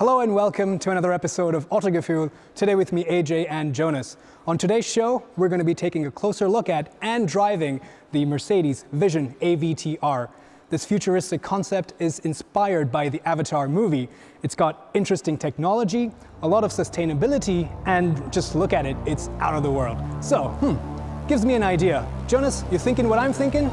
Hello and welcome to another episode of Autogefühl. Today with me, AJ and Jonas. On today's show, we're going to be taking a closer look at and driving the Mercedes Vision AVTR. This futuristic concept is inspired by the Avatar movie. It's got interesting technology, a lot of sustainability, and just look at it, it's out of the world. So, hmm, gives me an idea. Jonas, you thinking what I'm thinking?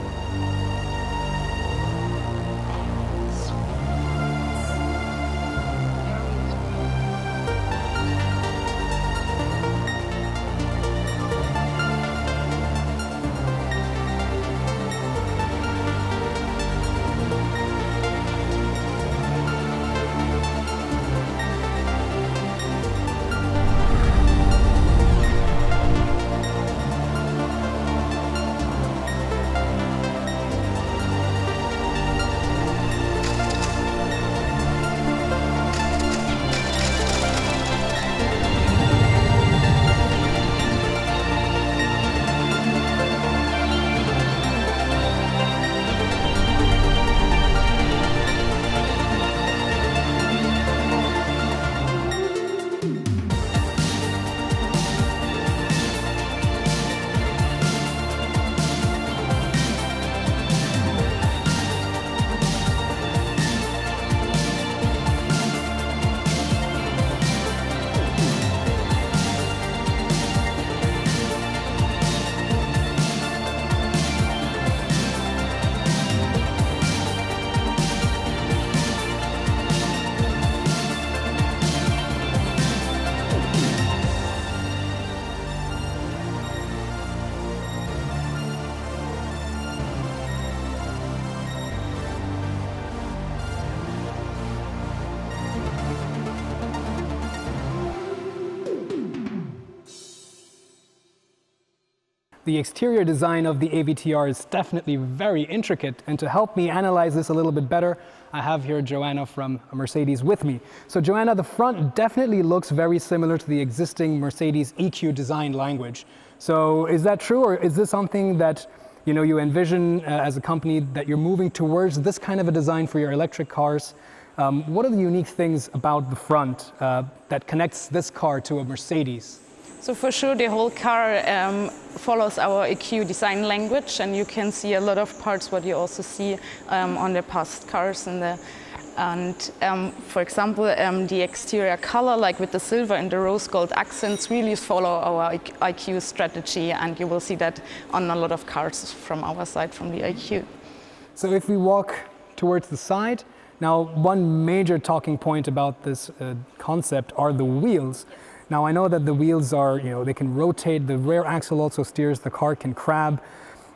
The exterior design of the AVTR is definitely very intricate, and to help me analyze this a little bit better, I have here Joanna from Mercedes with me. So Joanna, the front definitely looks very similar to the existing Mercedes EQ design language. So is that true, or is this something that you know you envision uh, as a company that you're moving towards this kind of a design for your electric cars? Um, what are the unique things about the front uh, that connects this car to a Mercedes? So for sure the whole car um, follows our EQ design language and you can see a lot of parts what you also see um, on the past cars and the and um, for example, um, the exterior color, like with the silver and the rose gold accents, really follow our EQ strategy, and you will see that on a lot of cars from our side, from the EQ. So if we walk towards the side, now one major talking point about this uh, concept are the wheels. Now I know that the wheels are, you know, they can rotate, the rear axle also steers, the car can crab.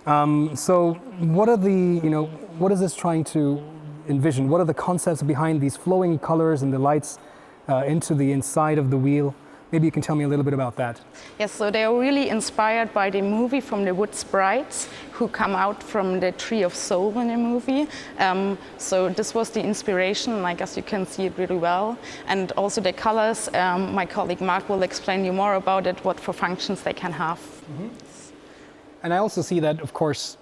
Um, so what are the, you know, what is this trying to envision? What are the concepts behind these flowing colors and the lights uh, into the inside of the wheel? Maybe you can tell me a little bit about that. Yes, so they are really inspired by the movie from the Wood Sprites who come out from the Tree of Soul in the movie. Um, so this was the inspiration, and I guess you can see it really well. And also the colors, um, my colleague Mark will explain you more about it, what for functions they can have. Mm -hmm. And I also see that, of course,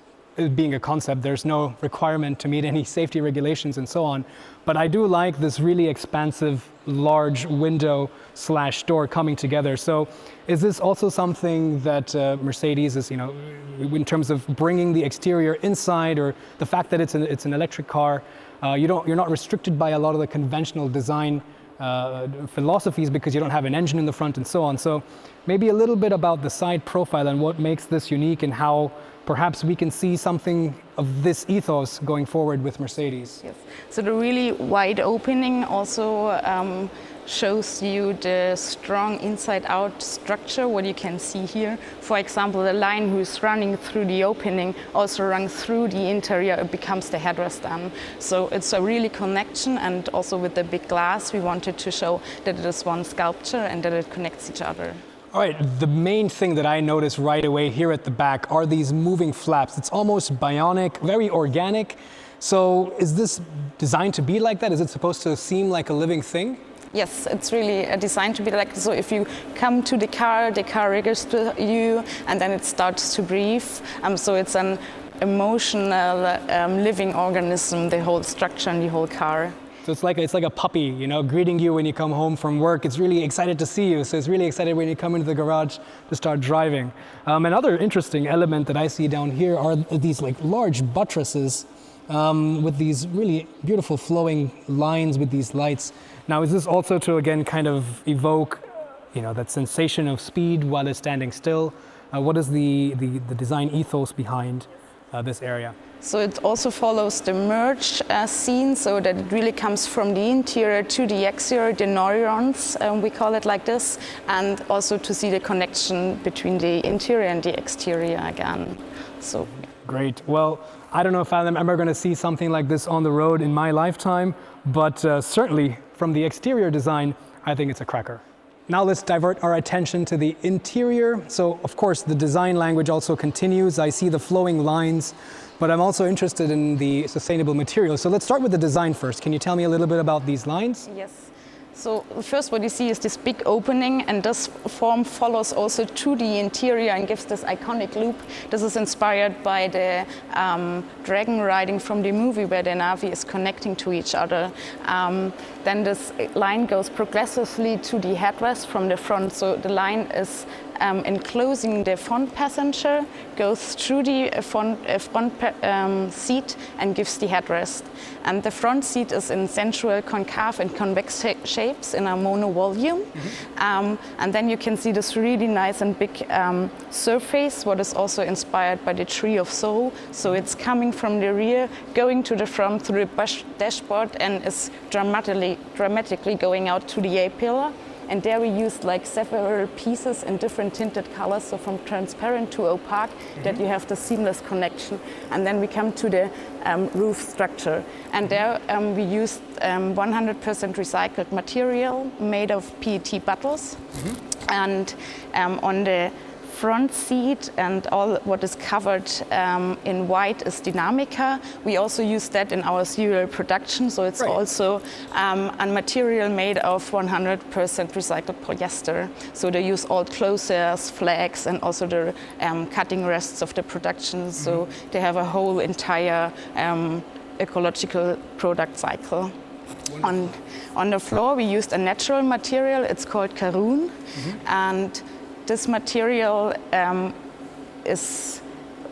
being a concept, there's no requirement to meet any safety regulations and so on. But I do like this really expansive, large window slash door coming together. So is this also something that uh, Mercedes is, you know, in terms of bringing the exterior inside or the fact that it's an, it's an electric car, uh, you don't, you're not restricted by a lot of the conventional design uh, philosophies because you don't have an engine in the front and so on. So maybe a little bit about the side profile and what makes this unique and how perhaps we can see something of this ethos going forward with Mercedes. Yes. So the really wide opening also um, shows you the strong inside-out structure, what you can see here. For example, the line who's running through the opening also runs through the interior, it becomes the headrest then. So it's a really connection and also with the big glass we wanted to show that it is one sculpture and that it connects each other. All right, the main thing that I notice right away here at the back are these moving flaps. It's almost bionic, very organic. So is this designed to be like that? Is it supposed to seem like a living thing? Yes, it's really designed to be like so. If you come to the car, the car registers you, and then it starts to breathe. Um, so it's an emotional, um, living organism, the whole structure and the whole car. So it's like it's like a puppy, you know, greeting you when you come home from work. It's really excited to see you. So it's really excited when you come into the garage to start driving. Um, another interesting element that I see down here are these like large buttresses um, with these really beautiful flowing lines with these lights. Now, is this also to again kind of evoke, you know, that sensation of speed while it's standing still? Uh, what is the, the, the design ethos behind uh, this area? So it also follows the merge uh, scene, so that it really comes from the interior to the exterior, the neurons, um, we call it like this, and also to see the connection between the interior and the exterior again. So great. Well, I don't know if I'm ever going to see something like this on the road in my lifetime, but uh, certainly from the exterior design, I think it's a cracker. Now let's divert our attention to the interior. So of course the design language also continues. I see the flowing lines, but I'm also interested in the sustainable materials. So let's start with the design first. Can you tell me a little bit about these lines? Yes. So first what you see is this big opening and this form follows also to the interior and gives this iconic loop. This is inspired by the um, dragon riding from the movie where the Na'vi is connecting to each other. Um, then this line goes progressively to the headrest from the front. So the line is um, enclosing the front passenger, goes through the uh, front, uh, front um, seat and gives the headrest. And the front seat is in central concave and convex shapes in a mono volume. Mm -hmm. um, and then you can see this really nice and big um, surface, what is also inspired by the Tree of Soul. So it's coming from the rear, going to the front through the dashboard and is dramatically, dramatically going out to the A-pillar. And there we used like several pieces in different tinted colors, so from transparent to opaque, mm -hmm. that you have the seamless connection. And then we come to the um, roof structure. And there um, we used 100% um, recycled material made of PET bottles. Mm -hmm. And um, on the front seat and all what is covered um, in white is Dinamica. We also use that in our serial production, so it's right. also um, a material made of 100% recycled polyester. So they use old closures, flags, and also the um, cutting rests of the production. Mm -hmm. So they have a whole entire um, ecological product cycle. On, on the floor, we used a natural material. It's called Karuun. Mm -hmm. And this material um, is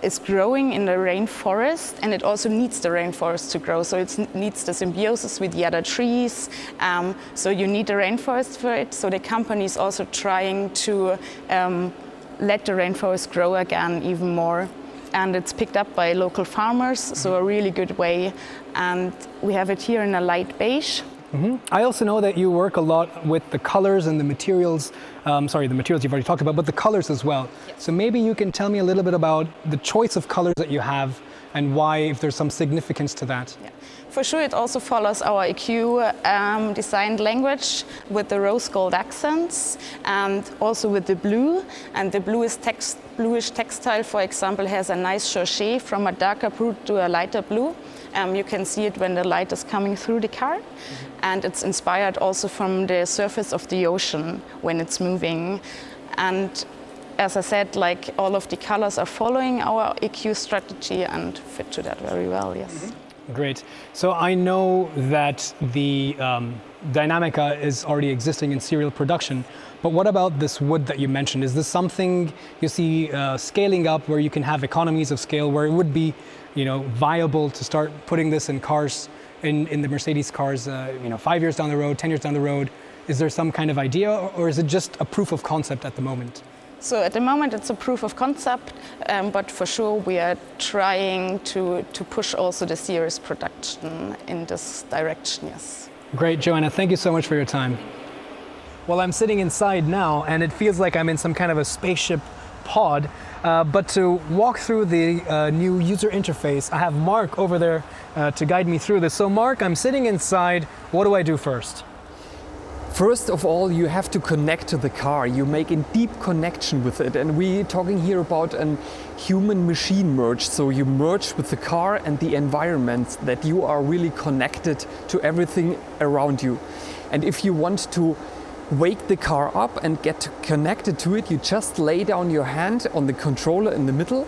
is growing in the rainforest and it also needs the rainforest to grow. So it needs the symbiosis with the other trees. Um, so you need the rainforest for it. So the company is also trying to um, let the rainforest grow again even more. And it's picked up by local farmers, so a really good way. And we have it here in a light beige. Mm -hmm. I also know that you work a lot with the colors and the materials. Um, sorry, the materials you've already talked about, but the colors as well. Yes. So maybe you can tell me a little bit about the choice of colors that you have and why, if there's some significance to that. Yeah. For sure, it also follows our EQ um, designed language with the rose gold accents and also with the blue. And the blue is text, bluish textile, for example, has a nice crochet from a darker blue to a lighter blue. Um, you can see it when the light is coming through the car. Mm -hmm. And it's inspired also from the surface of the ocean when it's moving. And as I said, like all of the colors are following our EQ strategy and fit to that very well, yes. Mm -hmm. Great. So I know that the um, Dinamica is already existing in serial production, but what about this wood that you mentioned? Is this something you see uh, scaling up where you can have economies of scale where it would be you know, viable to start putting this in cars, in, in the Mercedes cars, uh, you know, five years down the road, 10 years down the road? Is there some kind of idea or is it just a proof of concept at the moment? So at the moment it's a proof of concept, um, but for sure we are trying to, to push also the series production in this direction, yes. Great, Joanna, thank you so much for your time. Well, I'm sitting inside now and it feels like I'm in some kind of a spaceship pod uh, but to walk through the uh, new user interface, I have Mark over there uh, to guide me through this. So Mark, I'm sitting inside. What do I do first? First of all, you have to connect to the car. You make a deep connection with it. And we're talking here about a human-machine merge. So you merge with the car and the environment that you are really connected to everything around you. And if you want to wake the car up and get connected to it, you just lay down your hand on the controller in the middle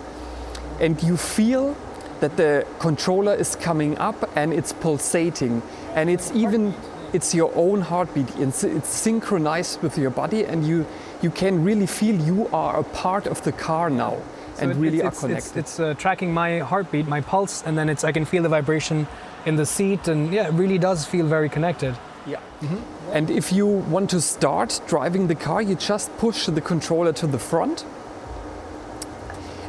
and you feel that the controller is coming up and it's pulsating, and it's even it's your own heartbeat. It's, it's synchronized with your body, and you you can really feel you are a part of the car now, So and it- really it's, are connected. It's, it's uh, tracking my heartbeat, my pulse, and then it's I can feel the vibration in the seat, and yeah, it really does feel very connected. Yeah. And if you want to start driving the car, you just push the controller to the front.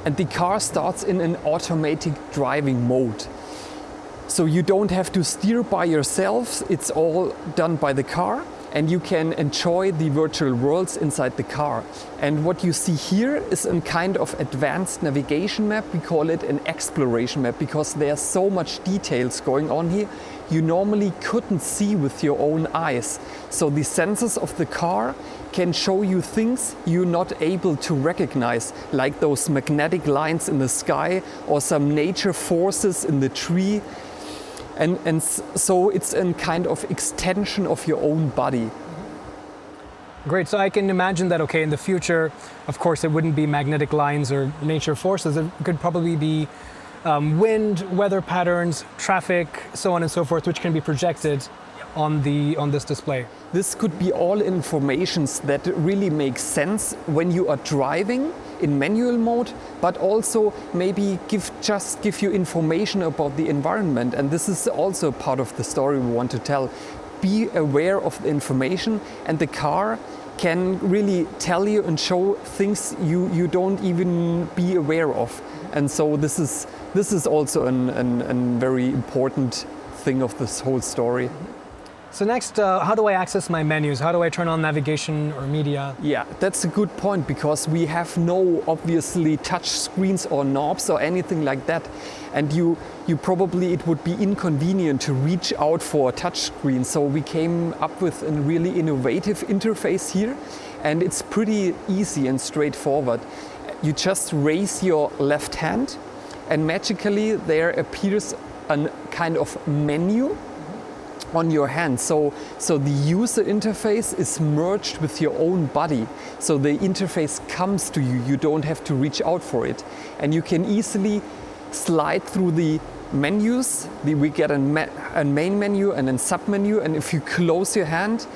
And the car starts in an automatic driving mode. So you don't have to steer by yourself, it's all done by the car. And you can enjoy the virtual worlds inside the car. And what you see here is a kind of advanced navigation map. We call it an exploration map because there's so much details going on here you normally couldn't see with your own eyes. So the sensors of the car can show you things you're not able to recognize, like those magnetic lines in the sky or some nature forces in the tree. And, and so it's a kind of extension of your own body. Great. So I can imagine that, okay, in the future, of course, it wouldn't be magnetic lines or nature forces. It could probably be um, wind, weather patterns, traffic, so on and so forth, which can be projected on the on this display. This could be all informations that really make sense when you are driving in manual mode, but also maybe give just give you information about the environment. And this is also part of the story we want to tell. Be aware of the information, and the car can really tell you and show things you, you don't even be aware of. And so this is this is also an, an, an very important thing of this whole story. So next, uh, how do I access my menus? How do I turn on navigation or media? Yeah, that's a good point because we have no obviously touch screens or knobs or anything like that. And you, you probably, it would be inconvenient to reach out for a touch screen. So we came up with a really innovative interface here and it's pretty easy and straightforward. You just raise your left hand and magically there appears a kind of menu on your hand. So, so the user interface is merged with your own body. So the interface comes to you. You don't have to reach out for it. And you can easily slide through the menus. We get a, ma- a main menu and a sub menu. And if you close your hand,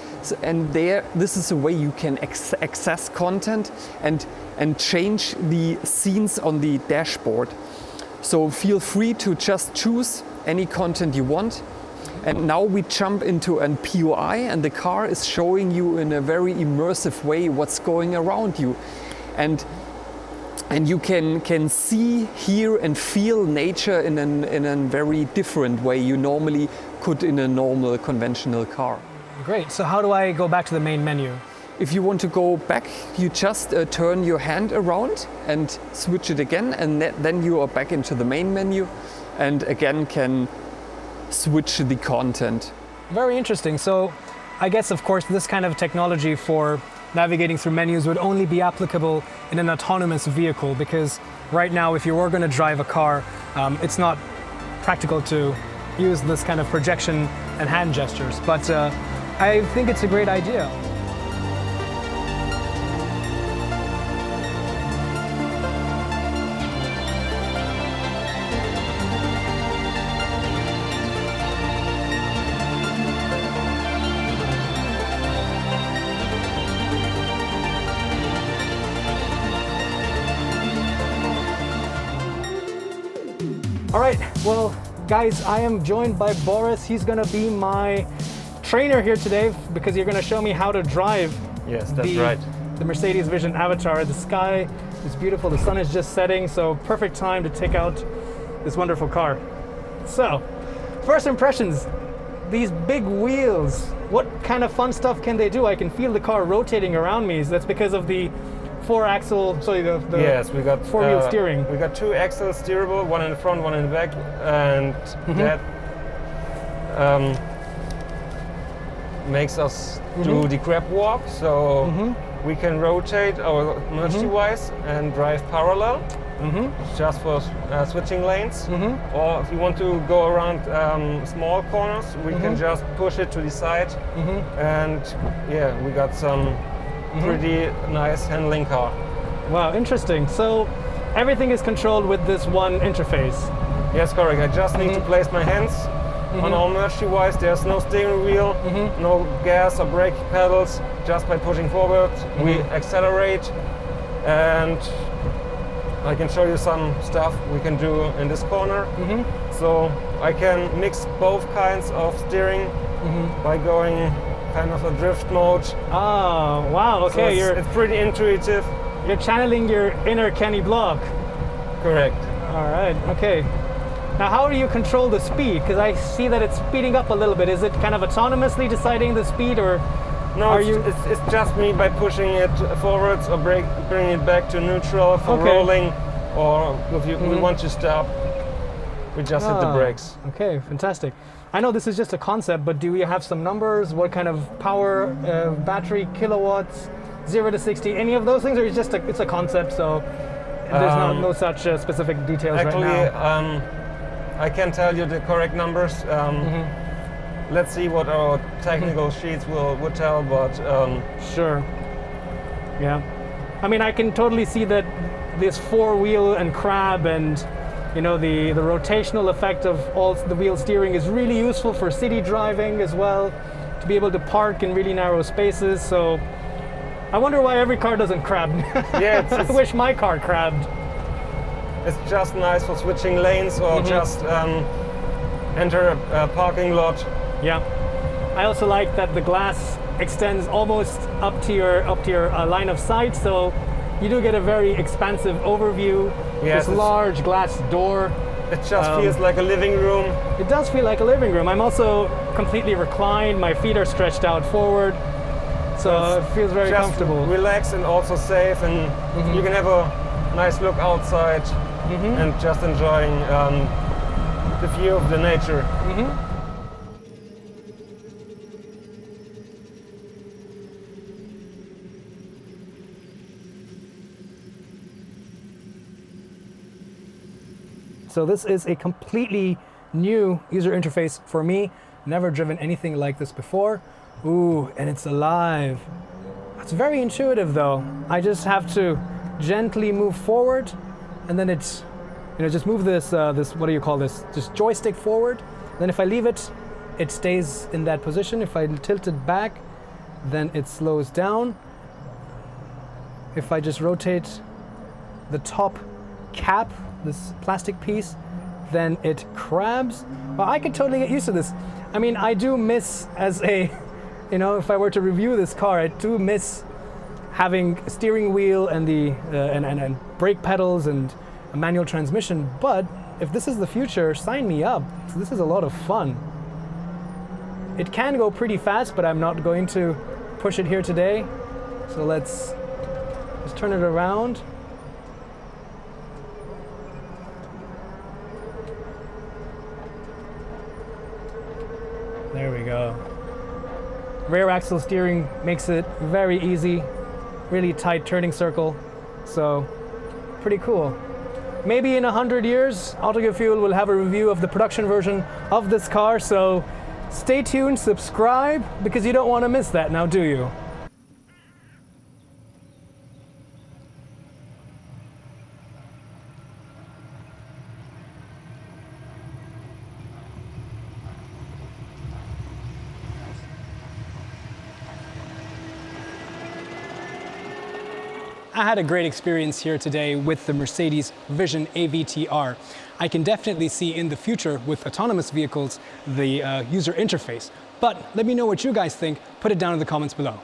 and there, this is a way you can access content and, and change the scenes on the dashboard. So feel free to just choose any content you want. And now we jump into an POI, and the car is showing you in a very immersive way what's going around you. And and you can, can see, hear, and feel nature in, an, in a very different way you normally could in a normal conventional car. Great. So how do I go back to the main menu? If you want to go back, you just uh, turn your hand around and switch it again, and th- then you are back into the main menu, and again can switch the content. Very interesting. So, I guess, of course, this kind of technology for navigating through menus would only be applicable in an autonomous vehicle because right now, if you were going to drive a car, um, it's not practical to use this kind of projection and hand gestures. But uh, I think it's a great idea. All right, well, guys, I am joined by Boris. He's going to be my trainer here today because you're going to show me how to drive Yes, that's the, right. the Mercedes Vision Avatar. The sky is beautiful, the sun is just setting, so perfect time to take out this wonderful car. So, first impressions these big wheels, what kind of fun stuff can they do? I can feel the car rotating around me. That's because of the four axle, sorry, the, the yes, we got four wheel uh, steering. We got two axles steerable, one in the front, one in the back, and Mm-hmm. that um, makes us Mm-hmm. do the crab walk. So we can rotate our merge Mm-hmm. device and drive parallel. Just for uh, switching lanes, Mm-hmm. or if you want to go around um, small corners, we Mm-hmm. can just push it to the side, and yeah, we got some Mm-hmm. pretty nice handling car. Wow, interesting. So everything is controlled with this one interface. Yes, correct. I just need to Mm-hmm. place my hands on all merge device. There's no steering wheel, Mm-hmm. no gas or brake pedals. Just by pushing forward, we Mm-hmm. accelerate. And I can show you some stuff we can do in this corner. Mm-hmm. So I can mix both kinds of steering by going kind of a drift mode. Oh, wow. So Okay, it's, you're it's pretty intuitive. you're channeling your inner Kenny Block. Correct. All right. Okay. Now, how do you control the speed? Because I see that it's speeding up a little bit. Is it kind of autonomously deciding the speed, or No, Are it's, you- it's, it's just me by pushing it forwards or brake, bringing it back to neutral for Okay. Mm-hmm. rolling, or if you, we want to stop, we just hit the Ah, brakes. Okay, fantastic. I know this is just a concept, but do we have some numbers? What kind of power, uh, battery, kilowatts, zero to sixty, any of those things, or it's just a, it's a concept? So there's no, Um, no such uh, specific details Actually, right now. um, I can tell you the correct numbers. Um, Mm-hmm. Let's see what our technical sheets will, will tell, but um, Sure. Yeah. I mean, I can totally see that this four wheel and crab and you know the the rotational effect of all the wheel steering is really useful for city driving as well to be able to park in really narrow spaces. So I wonder why every car doesn't crab. yeah, it's, I wish my car crabbed. it's just nice for switching lanes or Mm-hmm. just um, enter a, a parking lot. Yeah. I also like that the glass extends almost up to your up to your uh, line of sight, so you do get a very expansive overview. Yes, this large glass door. It just Um, feels like a living room. It does feel like a living room. I'm also completely reclined. My feet are stretched out forward, so it feels very comfortable. Relax and also safe, and you can have a nice look outside Mm-hmm. and just enjoying um, the view of the nature. So this is a completely new user interface for me. Never driven anything like this before. Ooh, and it's alive. It's very intuitive though. I just have to gently move forward and then it's, you know, just move this, uh, this, what do you call this? Just joystick forward. Then if I leave it, it stays in that position. If I tilt it back, then it slows down. If I just rotate the top cap, this plastic piece, then it crabs. Well, I could totally get used to this. I mean, I do miss as a, you know, if I were to review this car, I do miss having a steering wheel and the uh, and, and, and brake pedals and a manual transmission. But if this is the future, sign me up. This is a lot of fun. It can go pretty fast, but I'm not going to push it here today. So let's just turn it around. There go. Rear axle steering makes it very easy, really tight turning circle. So, pretty cool. Maybe in a hundred years, Autogefühl will have a review of the production version of this car. So, stay tuned, subscribe, because you don't want to miss that now, do you? Had a great experience here today with the Mercedes Vision AVTR. I can definitely see in the future with autonomous vehicles the uh, user interface. But let me know what you guys think. Put it down in the comments below.